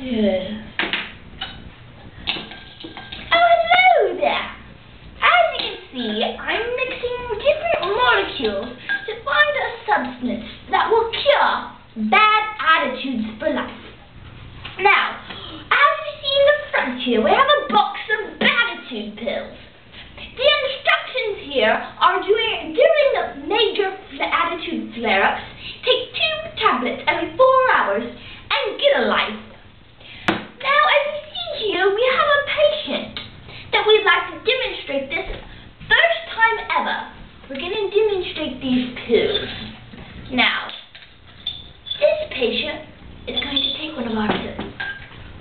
Good. Oh, hello there. As you can see, I'm mixing different molecules to find a substance that will cure bad attitudes for life. Now, as you see in the front here, we have a box of Baditude pills. The instructions here are doing, during major attitude flare-ups, take two tablets every four hours and get a life. Now, as you see here, we have a patient that we'd like to demonstrate this first time ever. We're going to demonstrate these pills. Now, this patient is going to take one of our pills.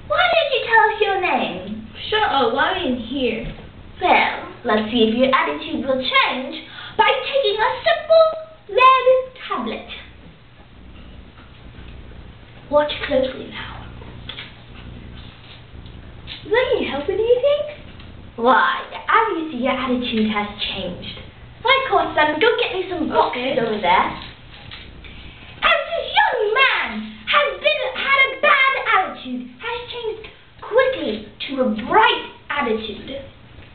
Why didn't you tell us your name? Shut up, why are we in here? Well, let's see if your attitude will change by taking a simple red tablet. Watch closely now. Is that any helping, do you think? Why, as you see, your attitude has changed. Course, son, go get me some boxes Okay. over there. As this young man has been had a bad attitude, has changed quickly to a bright attitude.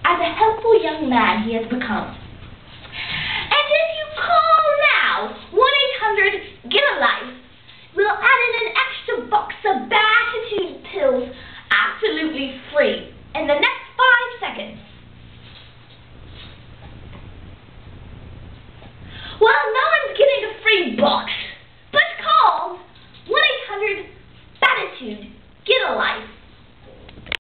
As a helpful young man, he has become. get a life.